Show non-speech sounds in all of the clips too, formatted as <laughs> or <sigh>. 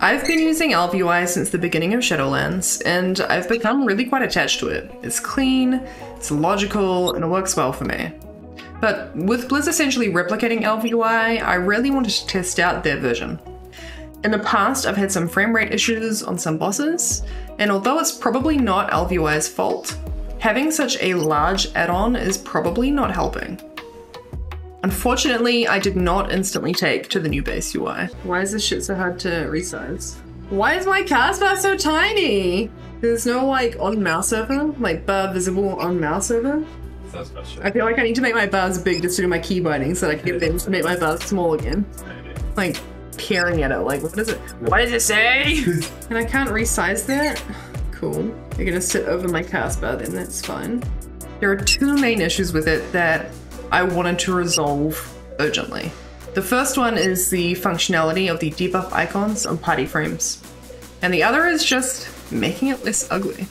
I've been using ElvUI since the beginning of Shadowlands, and I've become really quite attached to it. It's clean, it's logical, and it works well for me. But with Blizz essentially replicating ElvUI, I really wanted to test out their version. In the past, I've had some frame rate issues on some bosses, and although it's probably not ElvUI's fault, having such a large add-on is probably not helping. Unfortunately, I did not instantly take to the new base UI. Why is this shit so hard to resize? Why is my cast bar so tiny? There's no like on mouse over, like bar visible on mouse over. I feel like I need to make my bars big just to do my key binding so that I can get them to make my bars small again. Like peering at it, like what is it? What does it say? <laughs> and I can't resize that. Cool. You're gonna sit over my cast bar then, that's fine. There are two main issues with it that I wanted to resolve urgently. The first one is the functionality of the debuff icons on party frames, and the other is just making it less ugly.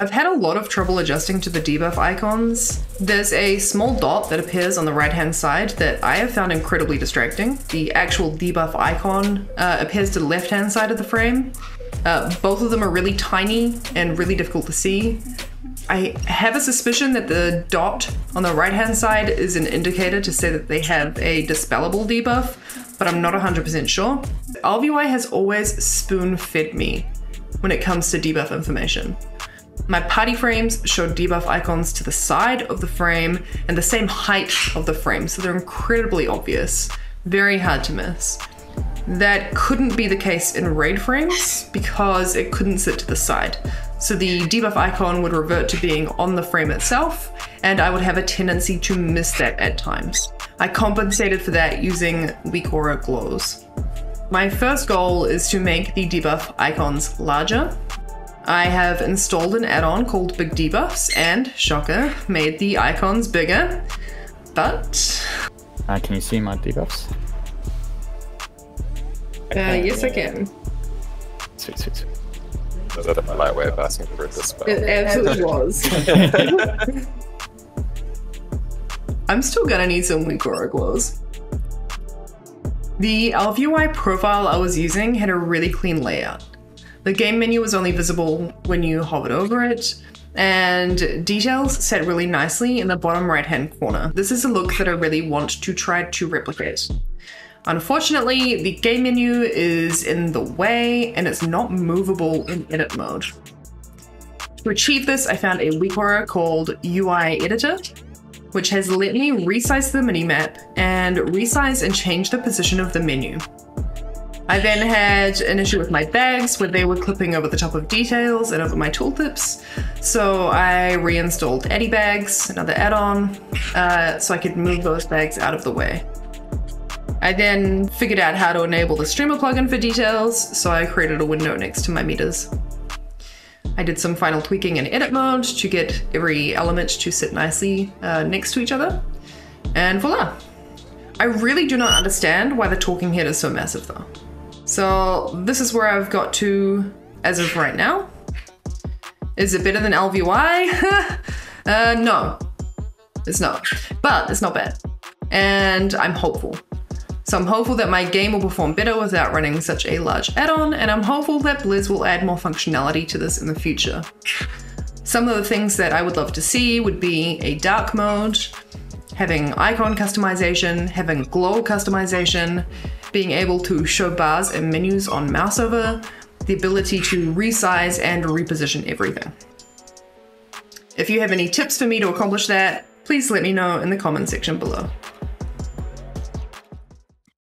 I've had a lot of trouble adjusting to the debuff icons. There's a small dot that appears on the right hand side that I have found incredibly distracting. The actual debuff icon uh, appears to the left hand side of the frame. Uh, both of them are really tiny and really difficult to see, I have a suspicion that the dot on the right hand side is an indicator to say that they have a dispellable debuff, but I'm not 100% sure. ElvUI has always spoon fed me when it comes to debuff information. My party frames show debuff icons to the side of the frame and the same height of the frame, so they're incredibly obvious, very hard to miss. That couldn't be the case in raid frames because it couldn't sit to the side. So the debuff icon would revert to being on the frame itself, and I would have a tendency to miss that at times. I compensated for that using WeakAura glows. My first goal is to make the debuff icons larger. I have installed an add-on called Big Debuffs and, shocker, made the icons bigger, but... Uh, can you see my debuffs? Uh, yes, I can. Sweet, sweet, sweet. Was that a polite way of asking for a dispel? It absolutely was. <laughs> I'm still gonna need some WeakAura glows. The ElvUI profile I was using had a really clean layout. The game menu was only visible when you hovered over it, and details set really nicely in the bottom right hand corner. This is a look that I really want to try to replicate. Unfortunately, the game menu is in the way and it's not movable in edit mode. To achieve this, I found a WeakAura called UI Editor, which has let me resize the minimap and resize and change the position of the menu. I then had an issue with my bags where they were clipping over the top of details and over my tooltips. So I reinstalled AdiBags, another add-on, uh, so I could move those bags out of the way. I then figured out how to enable the streamer plugin for details, so I created a window next to my meters. I did some final tweaking in edit mode to get every element to sit nicely uh, next to each other, and voila. I really do not understand why the talking head is so massive though. So this is where I've got to as of right now. Is it better than ElvUI? <laughs> uh, no, it's not, but it's not bad. And I'm hopeful. So I'm hopeful that my game will perform better without running such a large add-on, and I'm hopeful that Blizz will add more functionality to this in the future. Some of the things that I would love to see would be a dark mode, having icon customization, having glow customization, being able to show bars and menus on mouse over, the ability to resize and reposition everything. If you have any tips for me to accomplish that, please let me know in the comment section below.